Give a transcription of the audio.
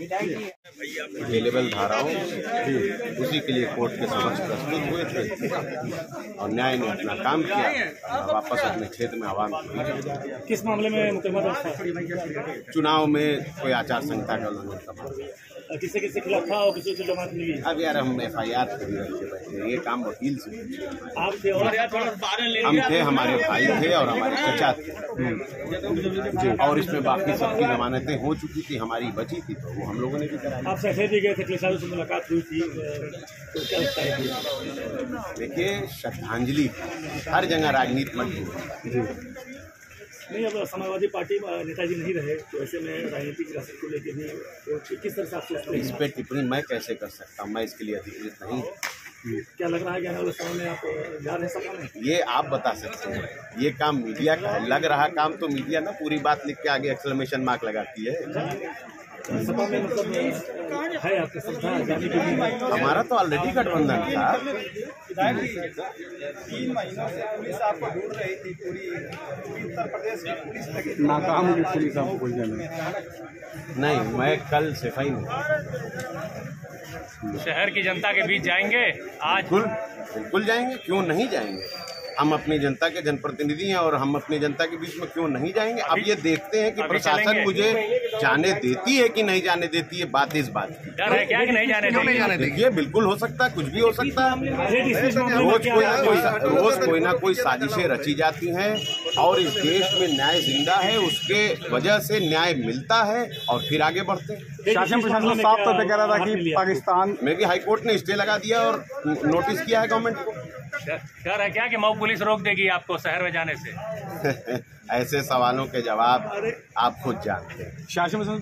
ये diet available धाराओं उसी के लिए कोर्ट के समक्ष प्रस्तुत हुए थे और न्याय ने अपना काम किया और वापस अपने क्षेत्र में आवाम। किस मामले में मुकदमा दर्ज था? चुनाव में कोई आचार संहिता का उल्लंघन का मामला किससे किसके खिलाफ था और किसी मिली अब यार हम एफ़ आई आर। ये काम वकील से आप थे और? हम थे हमारे भाई थे और हमारे चचा थे। और इसमें बाकी सबकी जमानतें हो चुकी थी हमारी बची थी तो वो हम लोगों ने भी कराई आप सफ़ेद भी गए थे अखिलेश से मुलाकात हुई थी तो क्या लगता है देखिए श्रद्धांजलि। हर जगह राजनीति मत कीजिए। नहीं अब समाजवादी पार्टी नेताजी नहीं रहे तो ऐसे में राजनीतिक रास्ते को लेकर भी तो किस तरह से आप सोचते हैं? इस हैं पे टिप्पणी मैं कैसे कर सकता हूँ? मैं इसके लिए अधिकृत नहीं क्या लग रहा है कि आने वाले समय में आप जा रहे हैं सपा में? ये आप बता सकते हैं। ये काम मीडिया का है। लग रहा काम तो मीडिया ना पूरी बात लिख के आगे एक्सक्लेमेशन मार्क लगाती है। सपा में मतलब है। आपकी श्रद्धा जाने के लिए। हमारा तो ऑलरेडी गठबंधन था। तीन महीनों से पुलिस आपको ढूंढ रही थी पूरी उत्तर प्रदेश की पुलिस नाकाम होगी पुलिस आपको कोई जाने। नहीं मैं कल सिपाही में शहर की जनता के बीच जाएँगे आज बिल्कुल बिल्कुल जाएँगे क्यों नहीं जाएँगे? हम अपनी जनता के जनप्रतिनिधि हैं और हम अपनी जनता के बीच में क्यों नहीं जाएँगे? अब ये देखते हैं कि प्रशासन मुझे जाने देती है कि नहीं जाने देती है? बात इस बात की। डर है क्या कि नहीं जाने देंगे? देखिए बिल्कुल हो सकता है कुछ भी हो सकता। है में रोज कोई ना कोई रोज कोई ना कोई साजिशें रची जाती हैं और इस देश में न्याय ज़िंदा है उसके वजह से न्याय मिलता है और फिर आगे बढ़ते हैं। शासन प्रशासन साफ़ तौर पे कह रहा था कि पाकिस्तान मेरी हाईकोर्ट ने स्टे लगा दिया और नोटिस किया है गवर्नमेंट को। डर है क्या कि मऊ पुलिस रोक देगी आपको शहर में जाने से? ऐसे सवालों के जवाब आप खुद जानते हैं। शासन